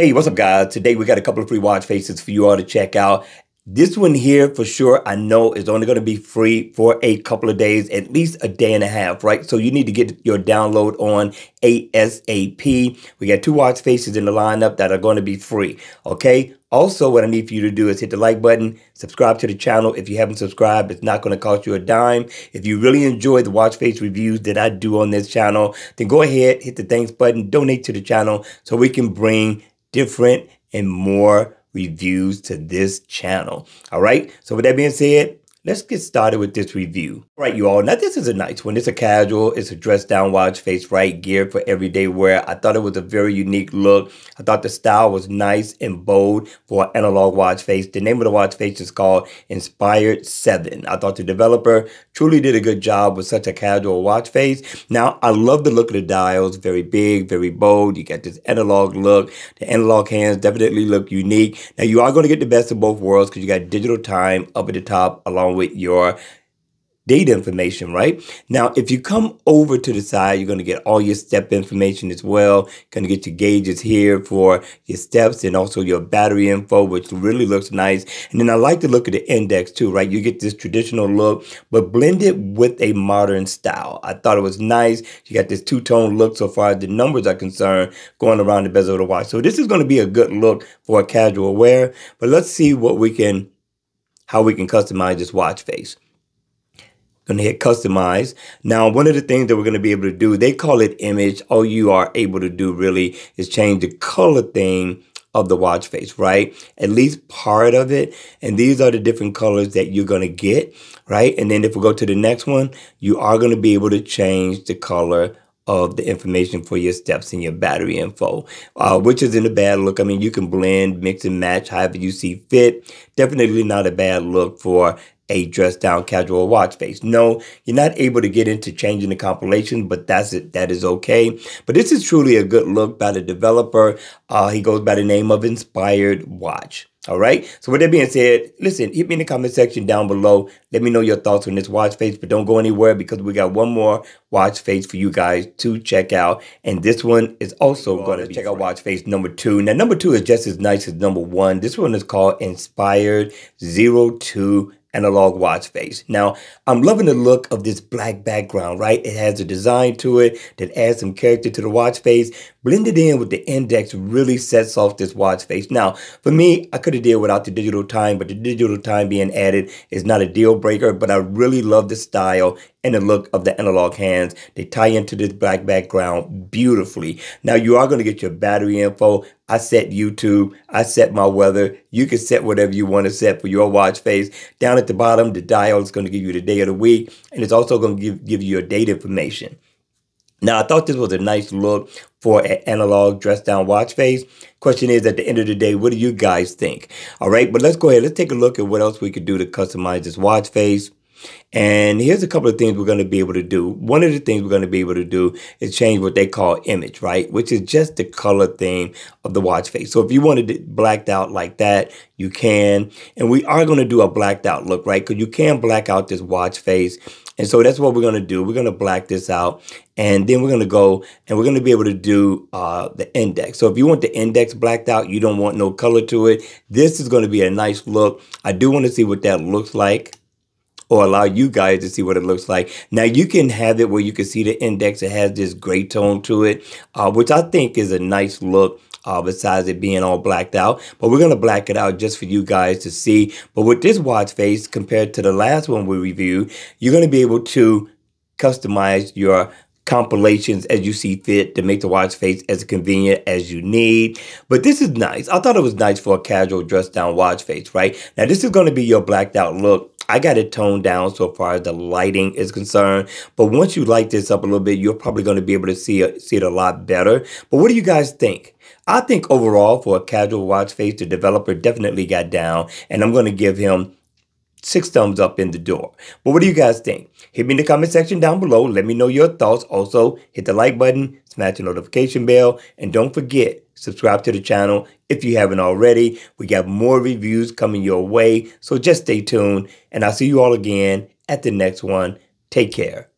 Hey, what's up, guys? Today we got a couple of free watch faces for you all to check out. This one here, for sure, I know is only going to be free for a couple of days, at least a day and a half, right? So you need to get your download on ASAP. We got two watch faces in the lineup that are going to be free, okay? Also, what I need for you to do is hit the like button, subscribe to the channel. If you haven't subscribed, it's not going to cost you a dime. If you really enjoy the watch face reviews that I do on this channel, then go ahead, hit the thanks button, donate to the channel so we can bring different and more reviews to this channel. All right. So with that being said, let's get started with this review. All right, you all. Now, this is a nice one. It's a casual, it's a dress down watch face, right? Geared for everyday wear. I thought it was a very unique look. I thought the style was nice and bold for an analog watch face. The name of the watch face is called Inspired 7. I thought the developer truly did a good job with such a casual watch face. Now, I love the look of the dials. Very big, very bold. You got this analog look. The analog hands definitely look unique. Now, you are going to get the best of both worlds because you got digital time up at the top along with your data information, right? Now, if you come over to the side, you're going to get all your step information as well. Going to get your gauges here for your steps and also your battery info, which really looks nice. And then I like the look of the index too, right? You get this traditional look, but blended with a modern style. I thought it was nice. You got this two-tone look so far as the numbers are concerned going around the bezel of the watch. So this is going to be a good look for a casual wear, but let's see what we can, how we can customize this watch face to hit customize. Now, one of the things that we're to be able to do, they call it image. All you are able to do really is change the color thing of the watch face, right? At least part of it. And these are the different colors that you're going to get, right? And then if we go to the next one, you are going to be able to change the color of the information for your steps and your battery info, uh, which isn't a bad look. I mean, you can blend, mix and match however you see fit. Definitely not a bad look for a dressed down casual watch face. No, you're not able to get into changing the complication, but that's it. That is okay. But this is truly a good look by the developer. Uh, he goes by the name of Inspired Watch. All right. So with that being said, listen, hit me in the comment section down below. Let me know your thoughts on this watch face, but don't go anywhere because we got one more watch face for you guys to check out. And this one is also going to check out watch face number two. Now, number two is just as nice as number one. This one is called Inspired Zero Two analog watch face. Now, I'm loving the look of this black background, right? It has a design to it that adds some character to the watch face. Blended in with the index really sets off this watch face. Now, for me, I could have did without the digital time, but the digital time being added is not a deal breaker, but I really love the style and the look of the analog hands. They tie into this black background beautifully. Now you are going to get your battery info. I set YouTube. I set my weather. You can set whatever you want to set for your watch face. Down at the bottom, the dial is going to give you the day of the week. And it's also going to give, give you your date information. Now, I thought this was a nice look for an analog dress down watch face. Question is, at the end of the day, what do you guys think? All right, but let's go ahead. Let's take a look at what else we could do to customize this watch face. And here's a couple of things we're going to be able to do. One of the things we're going to be able to do is change what they call image, right? Which is just the color theme of the watch face. So if you wanted it blacked out like that, you can. And we are going to do a blacked out look, right? Because you can black out this watch face. And so that's what we're going to do. We're going to black this out. And then we're going to go and we're going to be able to do uh, the index. So if you want the index blacked out, you don't want no color to it. This is going to be a nice look. I do want to see what that looks like or allow you guys to see what it looks like. Now you can have it where you can see the index. It has this gray tone to it, uh, which I think is a nice look. Uh, besides it being all blacked out, but we're gonna black it out just for you guys to see. But with this watch face compared to the last one we reviewed, you're gonna be able to customize your complications as you see fit to make the watch face as convenient as you need. But this is nice. I thought it was nice for a casual dress down watch face, right? Now this is going to be your blacked out look I got it toned down so far as the lighting is concerned. But once you light this up a little bit, you're probably going to be able to see it, see it a lot better. But what do you guys think? I think overall for a casual watch face, the developer definitely got down. And I'm going to give him six thumbs up in the door. But what do you guys think? Hit me in the comment section down below. Let me know your thoughts. Also, hit the like button, smash the notification bell, and don't forget, subscribe to the channel if you haven't already. We got more reviews coming your way, so just stay tuned, and I'll see you all again at the next one. Take care.